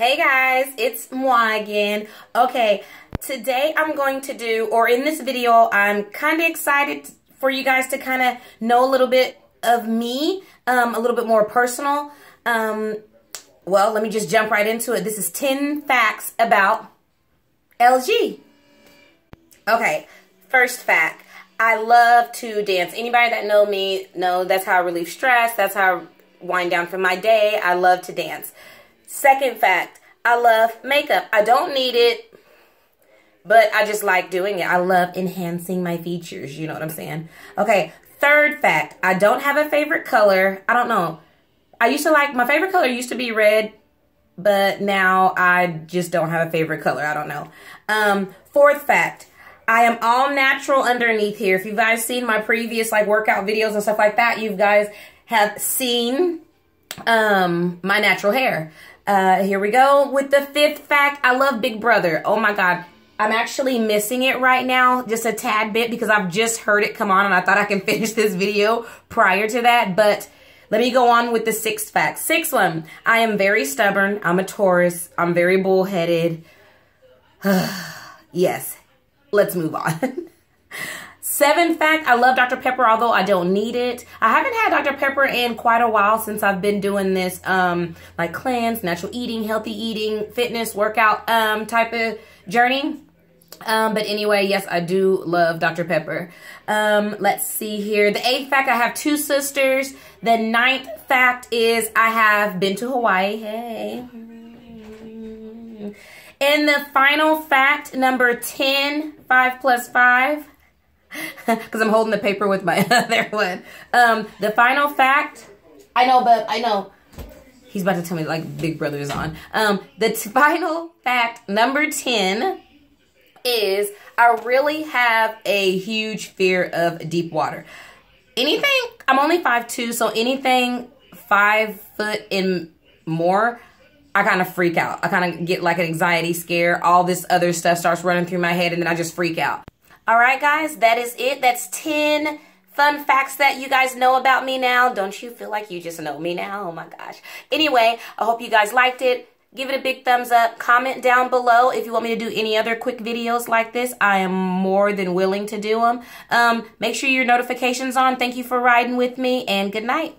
Hey guys, it's moi again. Okay, today I'm going to do, or in this video, I'm kind of excited for you guys to kind of know a little bit of me, um, a little bit more personal. Um, well, let me just jump right into it. This is 10 facts about LG. Okay, first fact. I love to dance. Anybody that know me know that's how I relieve stress. That's how I wind down from my day. I love to dance. Second fact, I love makeup. I don't need it, but I just like doing it. I love enhancing my features. You know what I'm saying? Okay, third fact, I don't have a favorite color. I don't know. I used to like, my favorite color used to be red, but now I just don't have a favorite color. I don't know. Um, fourth fact, I am all natural underneath here. If you guys seen my previous like workout videos and stuff like that, you guys have seen um, my natural hair. Uh, here we go with the fifth fact. I love Big Brother. Oh my God. I'm actually missing it right now, just a tad bit, because I've just heard it come on and I thought I can finish this video prior to that. But let me go on with the sixth fact. Sixth one, I am very stubborn. I'm a Taurus. I'm very bullheaded. yes, let's move on. Seven fact, I love Dr. Pepper, although I don't need it. I haven't had Dr. Pepper in quite a while since I've been doing this, um, like cleanse, natural eating, healthy eating, fitness, workout, um, type of journey. Um, but anyway, yes, I do love Dr. Pepper. Um, let's see here. The eighth fact, I have two sisters. The ninth fact is I have been to Hawaii. Hey. And the final fact, number 10, 5 plus 5, because I'm holding the paper with my other one. Um, the final fact, I know, but I know he's about to tell me like Big Brother is on. Um, the final fact, number 10, is I really have a huge fear of deep water. Anything, I'm only 5'2", so anything five foot and more, I kind of freak out. I kind of get like an anxiety scare. All this other stuff starts running through my head and then I just freak out. All right, guys, that is it. That's 10 fun facts that you guys know about me now. Don't you feel like you just know me now? Oh my gosh. Anyway, I hope you guys liked it. Give it a big thumbs up. Comment down below if you want me to do any other quick videos like this. I am more than willing to do them. Um, make sure your notifications on. Thank you for riding with me and good night.